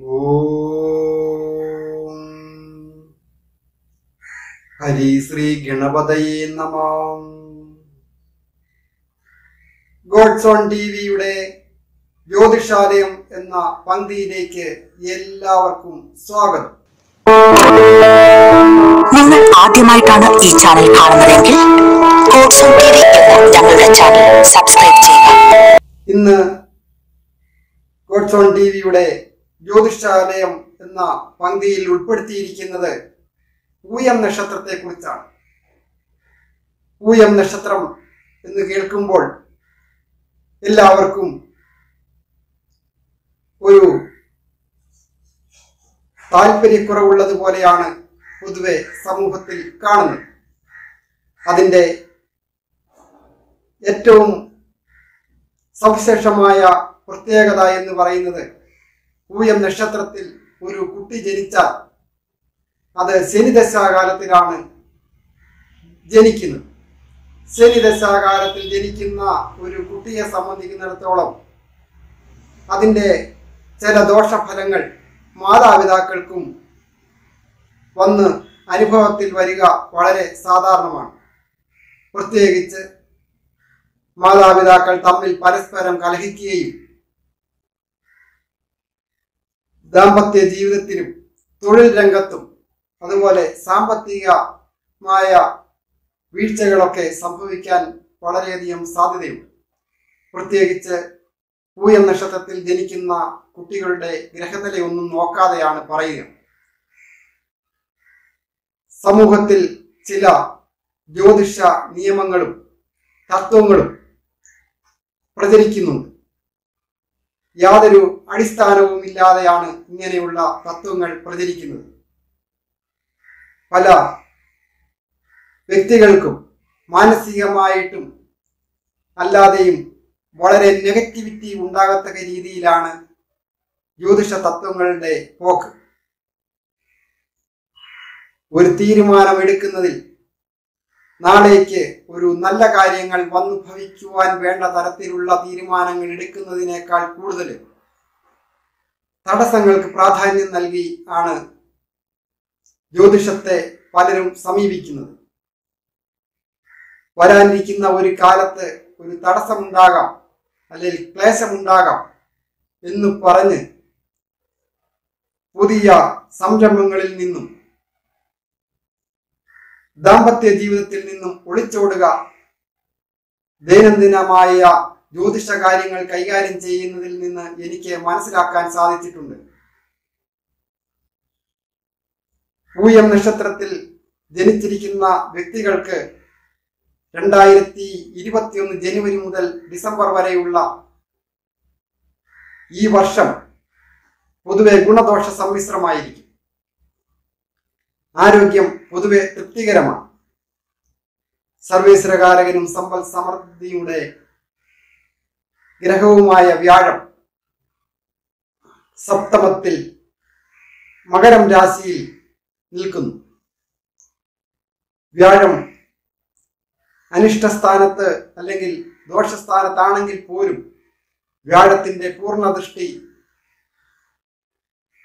ഓം ഹരി ശ്രീ ഗണപതയേ നമ God's Own T വിയുടെ ജ്യോതിഷാലയം എന്ന പങ്ക്തിയിലേക്ക് എല്ലാവർക്കും സ്വാഗതം. നിങ്ങൾ ആദ്യമായിട്ടാണ് ഈ ചാനൽ കാണുന്നതെങ്കിൽ കോഡ്സോൺ ടി വി എന്ന ഞങ്ങളുടെ ചാനൽ സബ്സ്ക്രൈബ് ചെയ്യുക. ഇന്ന് ഗോഡ്സ് ഓൺ ടി വിയുടെ ജ്യോതിഷാലയം എന്ന പങ്ക്തിയിൽ ഉൾപ്പെടുത്തിയിരിക്കുന്നത് പൂയം നക്ഷത്രത്തെ കുറിച്ചാണ് പൂയം നക്ഷത്രം എന്ന് കേൾക്കുമ്പോൾ എല്ലാവർക്കും ഒരു താല്പര്യക്കുറവുള്ളത് പോലെയാണ് പൊതുവെ സമൂഹത്തിൽ കാണുന്നത്. അതിന്റെ ഏറ്റവും സവിശേഷമായ പ്രത്യേകത എന്ന് പറയുന്നത് പൂയം നക്ഷത്രത്തിൽ ഒരു കുട്ടി ജനിച്ച അത് ശനിദശാകാലത്തിലാണ് ജനിക്കുന്നത്. ശനിദശാകാലത്തിൽ ജനിക്കുന്ന ഒരു കുട്ടിയെ സംബന്ധിക്കുന്നിടത്തോളം അതിന്റെ ചില ദോഷഫലങ്ങൾ മാതാപിതാക്കൾക്കും വന്ന് അനുഭവത്തിൽ വരിക വളരെ സാധാരണമാണ്. പ്രത്യേകിച്ച് മാതാപിതാക്കൾ തമ്മിൽ പരസ്പരം കലഹിക്കുകയും ദാമ്പത്യ ജീവിതത്തിലും തൊഴിൽ രംഗത്തും അതുപോലെ സാമ്പത്തികമായ വീഴ്ചകളൊക്കെ സംഭവിക്കാൻ വളരെയധികം സാധ്യതയുണ്ട്. പ്രത്യേകിച്ച് പൂയം നക്ഷത്രത്തിൽ ജനിക്കുന്ന കുട്ടികളുടെ ഗ്രഹനില ഒന്നും നോക്കാതെയാണ് പറയുക. സമൂഹത്തിൽ ചില ജ്യോതിഷ നിയമങ്ങളും തത്വങ്ങളും പ്രചരിക്കുന്നുണ്ട്. യാതൊരു അടിസ്ഥാനവും ഇല്ലാതെയാണ് ഇങ്ങനെയുള്ള തത്വങ്ങൾ പ്രചരിക്കുന്നത്. പല വ്യക്തികൾക്കും മാനസികമായിട്ടും അല്ലാതെയും വളരെ നെഗറ്റിവിറ്റി ഉണ്ടാകത്തക്ക രീതിയിലാണ് ജ്യോതിഷ തത്വങ്ങളുടെ പോക്ക്. ഒരു തീരുമാനം എടുക്കുന്നതിൽ നാളേക്ക് ഒരു നല്ല കാര്യങ്ങൾ വന്നു ഭവിക്കുവാൻ വേണ്ട തരത്തിലുള്ള തീരുമാനങ്ങൾ എടുക്കുന്നതിനേക്കാൾ കൂടുതൽ തടസ്സങ്ങൾക്ക് പ്രാധാന്യം നൽകി ആണ് ജ്യോതിഷത്തെ പലരും സമീപിക്കുന്നത്. വരാനിരിക്കുന്ന ഒരു കാലത്ത് ഒരു തടസ്സമുണ്ടാകാം അല്ലെങ്കിൽ ക്ലേശമുണ്ടാകാം എന്ന് പറഞ്ഞ് പുതിയ സംരംഭങ്ങളിൽ നിന്നും ദാമ്പത്യ ജീവിതത്തിൽ നിന്നും ഒളിച്ചോടുക. ദൈനംദിനമായ ജ്യോതിഷ കാര്യങ്ങൾ കൈകാര്യം ചെയ്യുന്നതിൽ നിന്ന് എനിക്ക് മനസ്സിലാക്കാൻ സാധിച്ചിട്ടുണ്ട്. പൂയം നക്ഷത്രത്തിൽ ജനിച്ചിരിക്കുന്ന വ്യക്തികൾക്ക് രണ്ടായിരത്തി ഇരുപത്തിയൊന്ന് ജനുവരി മുതൽ ഡിസംബർ വരെയുള്ള ഈ വർഷം പൊതുവെ ഗുണദോഷ സമ്മിശ്രമായിരിക്കും. ആരോഗ്യം പൊതുവെ തൃപ്തികരമാണ്. സർവേശ്വരകാരകനും സമ്പൽ സമൃദ്ധിയുടെ ഗ്രഹവുമായ വ്യാഴം സപ്തമത്തിൽ മകരം രാശിയിൽ നിൽക്കുന്നു. വ്യാഴം അനിഷ്ടസ്ഥാനത്ത് അല്ലെങ്കിൽ ദോഷസ്ഥാനത്താണെങ്കിൽ പോലും വ്യാഴത്തിന്റെ പൂർണദൃഷ്ടി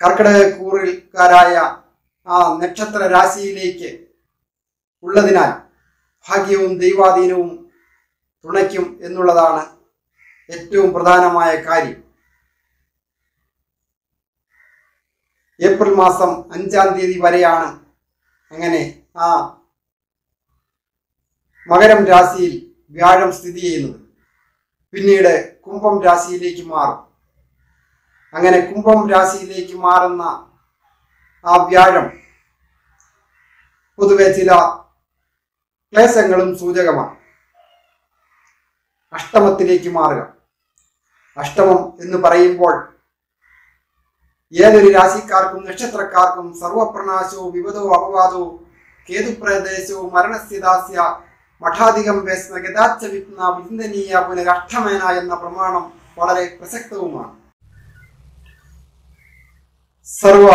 കർക്കിടകക്കൂറിൽക്കാരായ ആ നക്ഷത്ര രാശിയിലേക്ക് ഉള്ളതിനാൽ ഭാഗ്യവും ദൈവാധീനവും തുണയ്ക്കും എന്നുള്ളതാണ് ഏറ്റവും പ്രധാനമായ കാര്യം. ഏപ്രിൽ മാസം അഞ്ചാം തീയതി വരെയാണ് അങ്ങനെ ആ മകരം രാശിയിൽ വ്യാഴം സ്ഥിതി ചെയ്യുന്നത്. പിന്നീട് കുംഭം രാശിയിലേക്ക് മാറും. അങ്ങനെ കുംഭം രാശിയിലേക്ക് മാറുന്ന ആ വ്യാഴം പൊതുവെ ചില ക്ലേശങ്ങളും സൂചകമാണ്. അഷ്ടമത്തിലേക്ക് മാറുക. അഷ്ടമം എന്ന് പറയുമ്പോൾ ഏതൊരു രാശിക്കാർക്കും നക്ഷത്രക്കാർക്കും സർവപ്രണാശവും വിപദവും അപവാദവും കേതുപ്രദേശവും മരണസ്ഥിതാസ്യ മഠാധികം വേസ്മ ഗതാച്ച വിത്ന വിന്ദനീയ പുനരഷ്ടമേന എന്ന പ്രമാണം വളരെ പ്രസക്തവുമാണ്. സർവ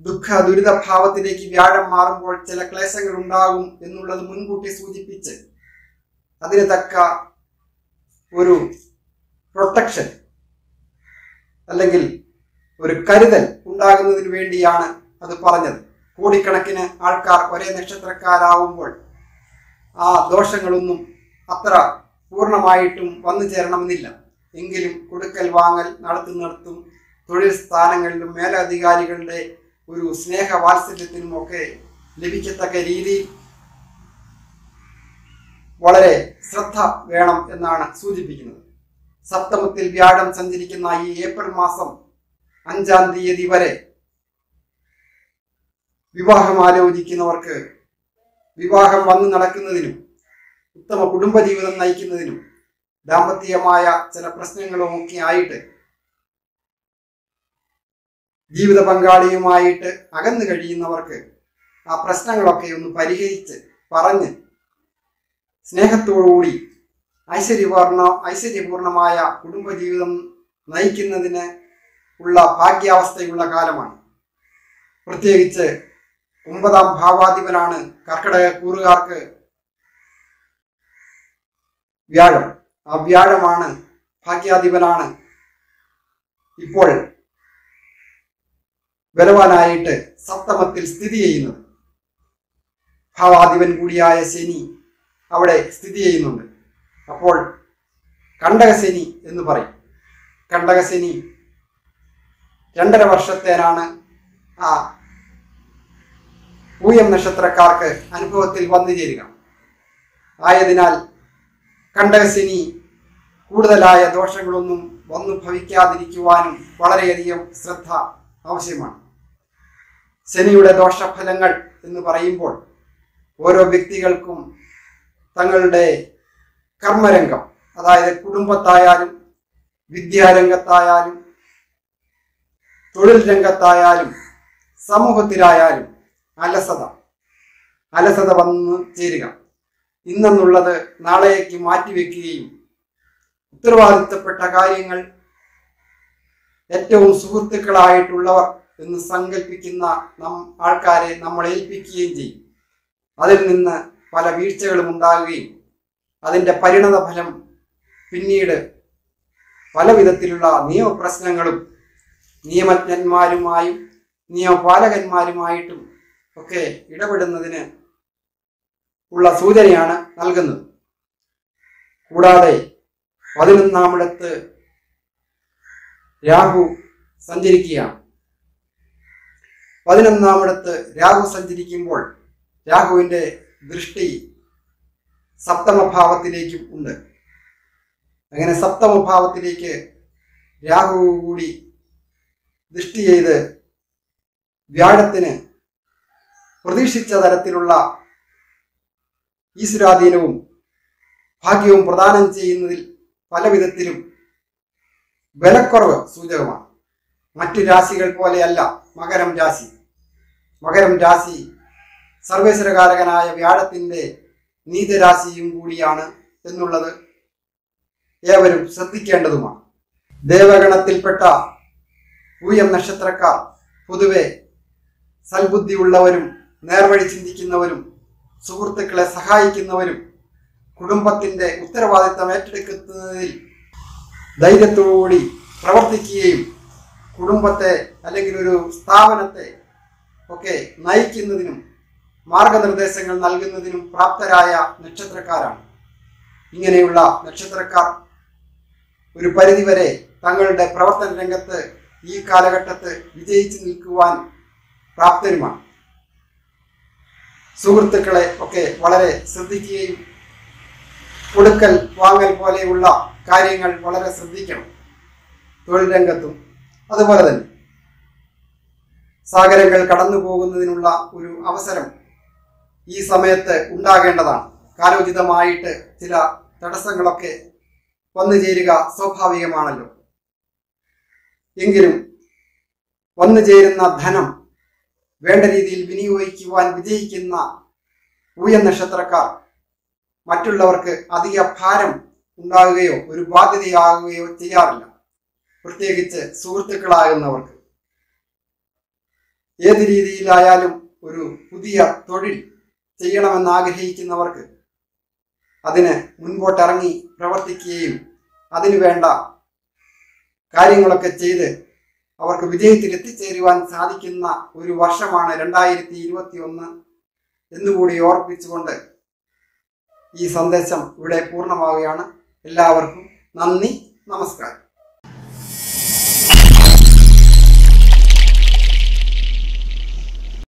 ദുഃഖ ദുരിതഭാവത്തിലേക്ക് വ്യാഴം മാറുമ്പോൾ ചില ക്ലേശങ്ങൾ ഉണ്ടാകും എന്നുള്ളത് മുൻകൂട്ടി സൂചിപ്പിച്ച് അതിന് തക്ക ഒരു പ്രൊട്ടക്ഷൻ അല്ലെങ്കിൽ ഒരു കരുതൽ ഉണ്ടാകുന്നതിന് വേണ്ടിയാണ് അത് പറഞ്ഞത്. കോടിക്കണക്കിന് ആൾക്കാർ ഒരേ നക്ഷത്രക്കാരാവുമ്പോൾ ആ ദോഷങ്ങളൊന്നും അത്ര പൂർണമായിട്ടും വന്നു ചേരണമെന്നില്ല. എങ്കിലും കൊടുക്കൽ വാങ്ങൽ നടത്തുന്നിടത്തും തൊഴിൽ സ്ഥാനങ്ങളിലും മേലധികാരികളുടെ ഒരു സ്നേഹവാത്സല്യത്തിനും ഒക്കെ ലഭിക്കത്തക്ക രീതിയിൽ വളരെ ശ്രദ്ധ വേണം എന്നാണ് സൂചിപ്പിക്കുന്നത്. സപ്തമത്തിൽ വ്യാഴം സഞ്ചരിക്കുന്ന ഈ ഏപ്രിൽ മാസം അഞ്ചാം തീയതി വരെ വിവാഹം ആലോചിക്കുന്നവർക്ക് വിവാഹം വന്നു നടക്കുന്നതിനും ഉത്തമ കുടുംബജീവിതം നയിക്കുന്നതിനും ദാമ്പത്യമായ ചില പ്രശ്നങ്ങളും ഒക്കെ ആയിട്ട് ജീവിത പങ്കാളിയുമായിട്ട് അകന്നു കഴിയുന്നവർക്ക് ആ പ്രശ്നങ്ങളൊക്കെ ഒന്ന് പരിഹരിച്ച് പറഞ്ഞ് സ്നേഹത്തോടുകൂടി ഐശ്വര്യപൂർണ ഐശ്വര്യപൂർണമായ കുടുംബജീവിതം നയിക്കുന്നതിന് ഉള്ള ഭാഗ്യാവസ്ഥയുള്ള കാലമാണ്. പ്രത്യേകിച്ച് ഒമ്പതാം ഭാവാധിപനാണ് കർക്കിടക കൂറുകാർക്ക് വ്യാഴം. ആ വ്യാഴമാണ് ഭാഗ്യാധിപനാണ് ഇപ്പോൾ ബലവാനായിട്ട് സപ്തമത്തിൽ സ്ഥിതി ചെയ്യുന്നത്. ഭാവാധിപൻ കൂടിയായ ശനി അവിടെ സ്ഥിതി ചെയ്യുന്നുണ്ട്. അപ്പോൾ കണ്ടകശനി എന്ന് പറയും. കണ്ടകശനി രണ്ടര വർഷത്തേനാണ് ആ പൂയം നക്ഷത്രക്കാർക്ക് അനുഭവത്തിൽ വന്നു ചേരുക. ആയതിനാൽ കണ്ടകശനി കൂടുതലായ ദോഷങ്ങളൊന്നും വന്നു ഭവിക്കാതിരിക്കുവാനും വളരെയധികം ശ്രദ്ധ ആവശ്യമാണ്. ശനിയുടെ ദോഷഫലങ്ങൾ എന്ന് പറയുമ്പോൾ ഓരോ വ്യക്തികൾക്കും തങ്ങളുടെ കർമ്മരംഗം അതായത് കുടുംബത്തായാലും വിദ്യാരംഗത്തായാലും തൊഴിൽ രംഗത്തായാലും സമൂഹത്തിലായാലും അലസത അലസത വന്ന് ചേരുക. ഇന്നെന്നുള്ളത് നാളേക്ക് മാറ്റിവെക്കുകയും ഉത്തരവാദിത്തപ്പെട്ട കാര്യങ്ങൾ ഏറ്റവും സുഹൃത്തുക്കളായിട്ടുള്ളവർ എന്ന് സങ്കല്പിക്കുന്ന നം ആൾക്കാരെ നമ്മൾ ഏൽപ്പിക്കുകയും ചെയ്യും. അതിൽ നിന്ന് പല വീഴ്ചകളും ഉണ്ടാകുകയും അതിന്റെ പരിണത ഫലം പിന്നീട് പല വിധത്തിലുള്ള നിയമപ്രശ്നങ്ങളും നിയമജ്ഞന്മാരുമായും നിയമപാലകന്മാരുമായിട്ടും ഒക്കെ ഇടപെടുന്നതിന് ഉള്ള സൂചനയാണ് നൽകുന്നത്. കൂടാതെ പതിനൊന്നാമിടത്ത് രാഹു സഞ്ചരിക്കുകയാണ്. പതിനൊന്നാമിടത്ത് രാഹു സഞ്ചരിക്കുമ്പോൾ രാഹുവിന്റെ ദൃഷ്ടി സപ്തമഭാവത്തിലേക്കും ഉണ്ട്. അങ്ങനെ സപ്തമഭാവത്തിലേക്ക് രാഹു കൂടി ദൃഷ്ടി ചെയ്ത് വ്യാഴത്തിന് പ്രതീക്ഷിച്ച തരത്തിലുള്ള ഈശ്വരാധീനവും ഭാഗ്യവും പ്രദാനം ചെയ്യുന്നതിൽ പല വിധത്തിലും വിലക്കുറവ് സൂചകമാണ്. മറ്റു രാശികൾ പോലെയല്ല. മകരം രാശി. മകരം രാശി സർവേശ്വരകാരകനായ വ്യാഴത്തിന്റെ നീചരാശിയും കൂടിയാണ് എന്നുള്ളത് ഏവരും ശ്രദ്ധിക്കേണ്ടതുമാണ്. ദേവഗണത്തിൽപ്പെട്ട പൂയം നക്ഷത്രക്കാർ പൊതുവെ സൽബുദ്ധിയുള്ളവരും നേർവഴി ചിന്തിക്കുന്നവരും സുഹൃത്തുക്കളെ സഹായിക്കുന്നവരും കുടുംബത്തിന്റെ ഉത്തരവാദിത്തം ഏറ്റെടുക്കുന്നതിൽ ധൈര്യത്തോടുകൂടി പ്രവർത്തിക്കുകയും കുടുംബത്തെ അല്ലെങ്കിൽ ഒരു സ്ഥാപനത്തെ ഒക്കെ നയിക്കുന്നതിനും മാർഗനിർദ്ദേശങ്ങൾ നൽകുന്നതിനും പ്രാപ്തരായ നക്ഷത്രക്കാരാണ്. ഇങ്ങനെയുള്ള നക്ഷത്രക്കാർ ഒരു പരിധിവരെ തങ്ങളുടെ പ്രവർത്തന രംഗത്ത് ഈ കാലഘട്ടത്ത് വിജയിച്ചു നിൽക്കുവാൻ പ്രാപ്തരുമാണ്. സുഹൃത്തുക്കളെ ഒക്കെ വളരെ ശ്രദ്ധിക്കുകയും കൊടുക്കൽ വാങ്ങൽ പോലെയുള്ള കാര്യങ്ങൾ വളരെ ശ്രദ്ധിക്കണം. തൊഴിൽ രംഗത്തും അതുപോലെ തന്നെ സാഗരങ്ങൾ കടന്നു പോകുന്നതിനുള്ള ഒരു അവസരം ഈ സമയത്ത് ഉണ്ടാകേണ്ടതാണ്. കാലോചിതമായിട്ട് ചില തടസ്സങ്ങളൊക്കെ വന്നു ചേരുക സ്വാഭാവികമാണല്ലോ. എങ്കിലും വന്നു ചേരുന്ന ധനം വേണ്ട രീതിയിൽ വിനിയോഗിക്കുവാൻ വിജയിക്കുന്ന പൂയ നക്ഷത്രക്കാർ മറ്റുള്ളവർക്ക് അധിക ഭാരം ഉണ്ടാകുകയോ ഒരു ബാധ്യതയാകുകയോ ചെയ്യാറില്ല. പ്രത്യേകിച്ച് സുഹൃത്തുക്കളാകുന്നവർക്ക്. ഏത് രീതിയിലായാലും ഒരു പുതിയ തൊഴിൽ ചെയ്യണമെന്ന് ആഗ്രഹിക്കുന്നവർക്ക് അതിന് മുൻപോട്ടിറങ്ങി പ്രവർത്തിക്കുകയും അതിനു വേണ്ട കാര്യങ്ങളൊക്കെ ചെയ്ത് അവർക്ക് വിജയത്തിൽ എത്തിച്ചേരുവാൻ സാധിക്കുന്ന ഒരു വർഷമാണ് രണ്ടായിരത്തി ഇരുപത്തി ഒന്ന് എന്നുകൂടി ഓർപ്പിച്ചുകൊണ്ട് ഈ സന്ദേശം ഇവിടെ പൂർണമാവുകയാണ്. എല്ലാവർക്കും നന്ദി നമസ്കാരം.